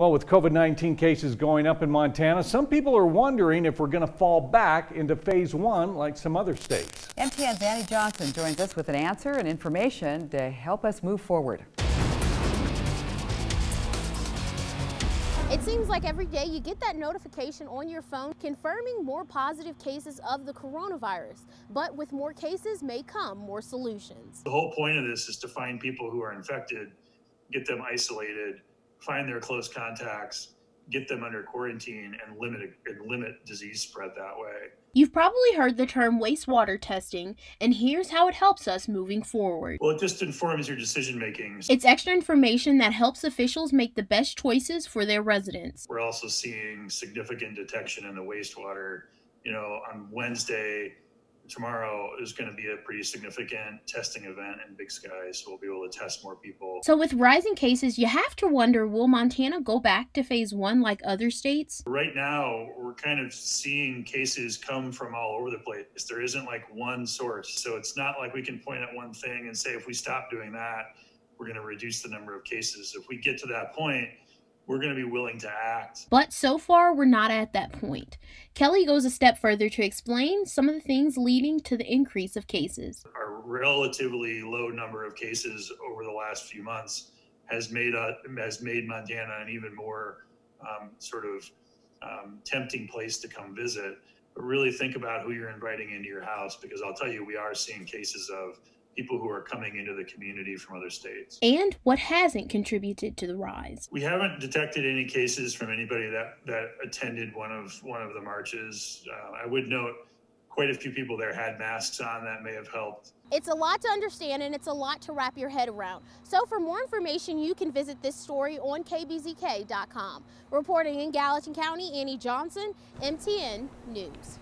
Well, with COVID 19 cases going up in Montana, some people are wondering if we're going to fall back into phase one like some other states. MTN's Annie Johnson joins us with an answer and information to help us move forward. It seems like every day you get that notification on your phone confirming more positive cases of the coronavirus. But with more cases may come more solutions. The whole point of this is to find people who are infected, get them isolated, find their close contacts, get them under quarantine, and limit and limit disease spread that way. You've probably heard the term wastewater testing, and here's how it helps us moving forward. Well, it just informs your decision making. It's extra information that helps officials make the best choices for their residents. We're also seeing significant detection in the wastewater. You know, on Wednesday, tomorrow is going to be a pretty significant testing event in Big Sky, so we'll be able to test more people. So, with rising cases, you have to wonder will Montana go back to phase one like other states? Right now, we're kind of seeing cases come from all over the place. There isn't like one source, so it's not like we can point at one thing and say if we stop doing that, we're going to reduce the number of cases. If we get to that point, we're going to be willing to act. But so far, we're not at that point. Kelley goes a step further to explain some of the things leading to the increase of cases. Our relatively low number of cases over the last few months has made a, has made Montana an even more um, sort of um, tempting place to come visit. But really think about who you're inviting into your house because I'll tell you, we are seeing cases of people who are coming into the community from other states. And what hasn't contributed to the rise? We haven't detected any cases from anybody that, that attended one of one of the marches. Uh, I would note quite a few people there had masks on that may have helped. It's a lot to understand and it's a lot to wrap your head around. So for more information, you can visit this story on kbzk.com. Reporting in Gallatin County, Annie Johnson, MTN News.